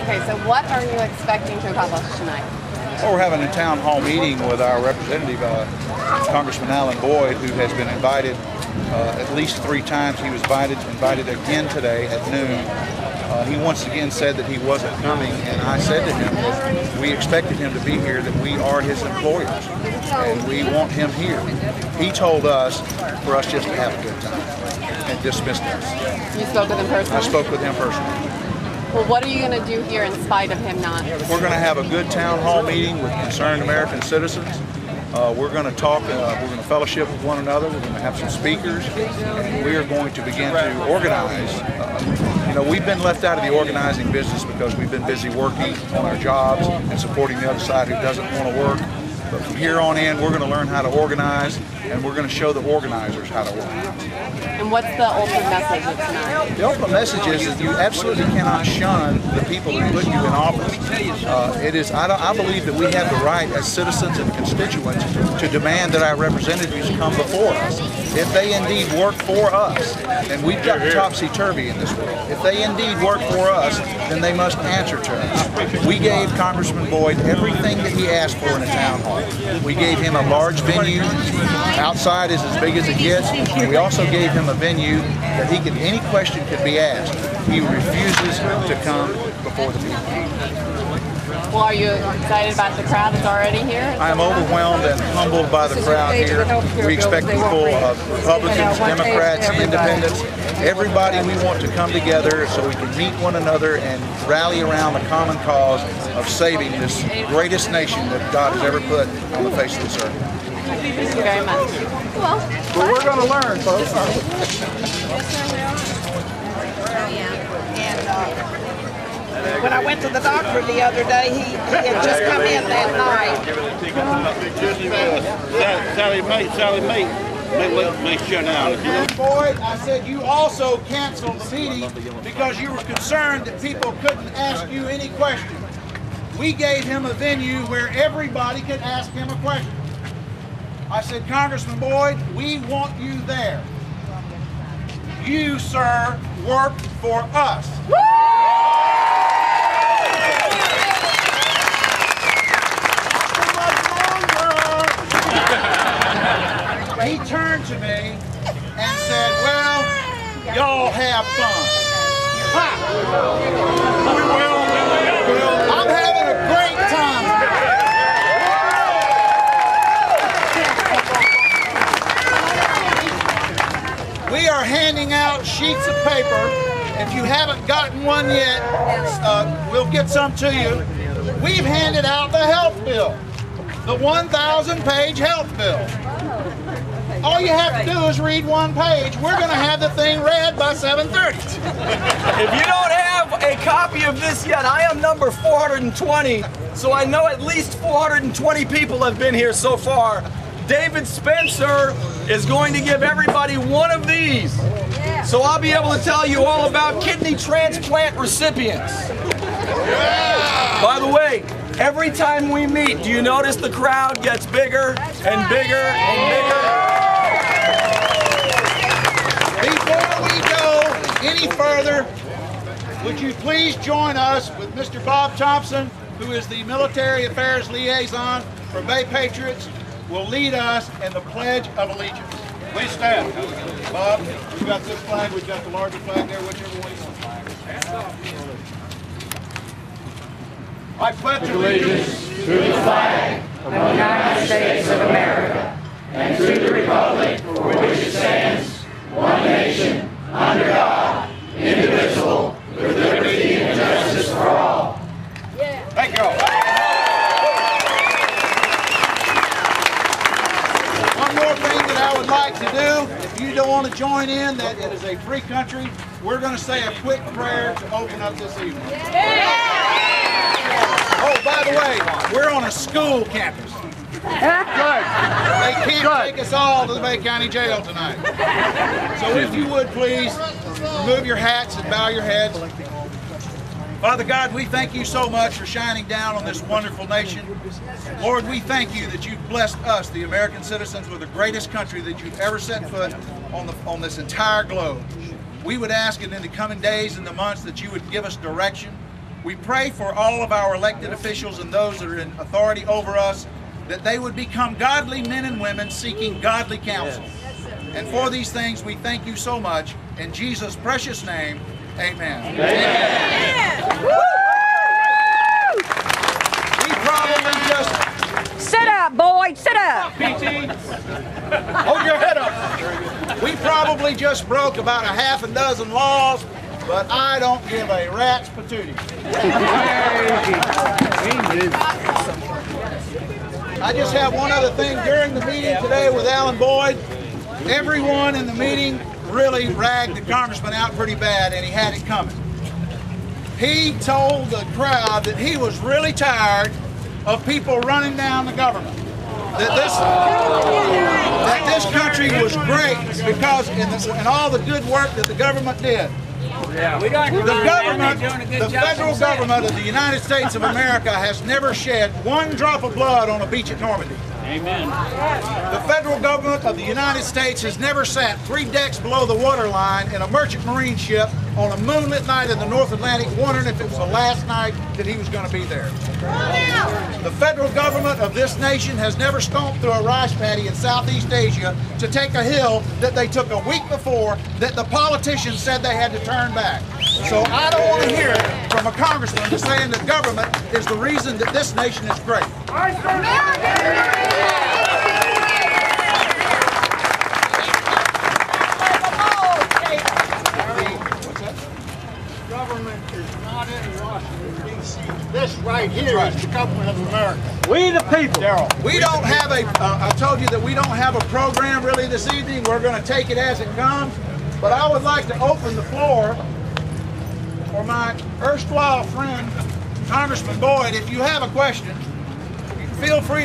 Okay, so what are you expecting to accomplish tonight? Well, we're having a town hall meeting with our representative, uh, Congressman Allen Boyd, who has been invited uh, at least three times. He was invited, invited again today at noon. Uh, he once again said that he wasn't coming, and I said to him that we expected him to be here, that we are his employers, and we want him here. He told us for us just to have a good time, and dismissed us. You spoke with him personally? I spoke with him personally. Well, what are you going to do here in spite of him not? We're going to have a good town hall meeting with concerned American citizens. Uh, we're going to talk, uh, we're going to fellowship with one another, we're going to have some speakers, and we are going to begin to organize. Uh, you know, we've been left out of the organizing business because we've been busy working on our jobs and supporting the other side who doesn't want to work. But from here on in, we're going to learn how to organize, and we're going to show the organizers how to organize. And what's the ultimate message of tonight? The ultimate message is that you absolutely cannot shun the people who put you in office. Uh, it is. I, I, believe that we have the right as citizens and constituents to demand that our representatives come before us. If they indeed work for us, and we've got topsy-turvy in this world, if they indeed work for us, then they must answer to us. We gave Congressman Boyd everything that he asked for in a town hall. We gave him a large venue. Outside is as big as it gets. We also gave him a venue that he could, any question could be asked. He refuses to come before the people. Well, are you excited about the crowd that's already here? I am overwhelmed and humbled by the crowd here. We expect people of uh, Republicans, Democrats, Independents, everybody we want to come together so we can meet one another and rally around the common cause of saving this greatest nation that God has ever put on the face of this earth. Thank you very much. Well, well we're going to learn, folks. When I went to the doctor the other day, he, he had just come in that night. Sally Mae, Sally Mae. Let me shut down. Boyd, I said you also canceled the meeting because you were concerned that people couldn't ask you any questions. We gave him a venue where everybody could ask him a question. I said, Congressman Boyd, we want you there. You, sir, work for us. he turned to me and said, well, y'all have fun. Ha! We will. I'm having a great time. We are handing out sheets of paper. If you haven't gotten one yet, uh, we'll get some to you. We've handed out the health bill, the 1,000 page health bill. All you have to do is read one page. We're going to have the thing read by 7.30. if you don't have a copy of this yet, I am number 420, so I know at least 420 people have been here so far. David Spencer is going to give everybody one of these. So I'll be able to tell you all about kidney transplant recipients. By the way, every time we meet, do you notice the crowd gets bigger and bigger and bigger? Before we go any further, would you please join us with Mr. Bob Thompson, who is the Military Affairs Liaison for Bay Patriots, will lead us in the Pledge of Allegiance. Please stand. Bob, we've got this flag, we've got the larger flag there, whichever one you want. I pledge allegiance to the flag of the United States of America and to the republic for which it stands, one nation, under God, indivisible, with liberty and justice for all. Thank you all. One more thing that I would like to do, if you don't want to join in, that it is a free country, we're going to say a quick prayer to open up this evening. Oh, by the way, we're on a school campus. Good. They can't Good. take us all to the Bay County Jail tonight. So if you would please, remove your hats and bow your heads. Father God, we thank you so much for shining down on this wonderful nation. Lord, we thank you that you've blessed us, the American citizens, with the greatest country that you've ever set foot on, the, on this entire globe. We would ask it in the coming days and the months that you would give us direction, We pray for all of our elected officials and those that are in authority over us, that they would become godly men and women seeking godly counsel. And for these things, we thank you so much. In Jesus' precious name, amen. We probably just Sit up, Boyd, sit up. Hold your head up. We probably just broke about a half a dozen laws, but I don't give a rat's patootie. I just have one other thing. During the meeting today with Allen Boyd, everyone in the meeting really ragged the congressman out pretty bad, and he had it coming. He told the crowd that he was really tired of people running down the government. That this that this country was great because in, the, in all the good work that the government did. The government, the federal government of the United States of America has never shed one drop of blood on a beach at Normandy. Amen. The federal government of the United States has never sat three decks below the waterline in a merchant marine ship on a moonlit night in the North Atlantic wondering if it was the last night that he was going to be there. The federal government of this nation has never stomped through a rice paddy in Southeast Asia to take a hill that they took a week before that the politicians said they had to turn back. So I don't want to hear it from a congressman that's saying that government is the reason that this nation is great. government is not in Washington, D.C. This right here is the government of America. We the people. We don't have a, uh, I told you that we don't have a program really this evening. We're going to take it as it comes. But I would like to open the floor for my erstwhile friend, Congressman Boyd. If you have a question, feel free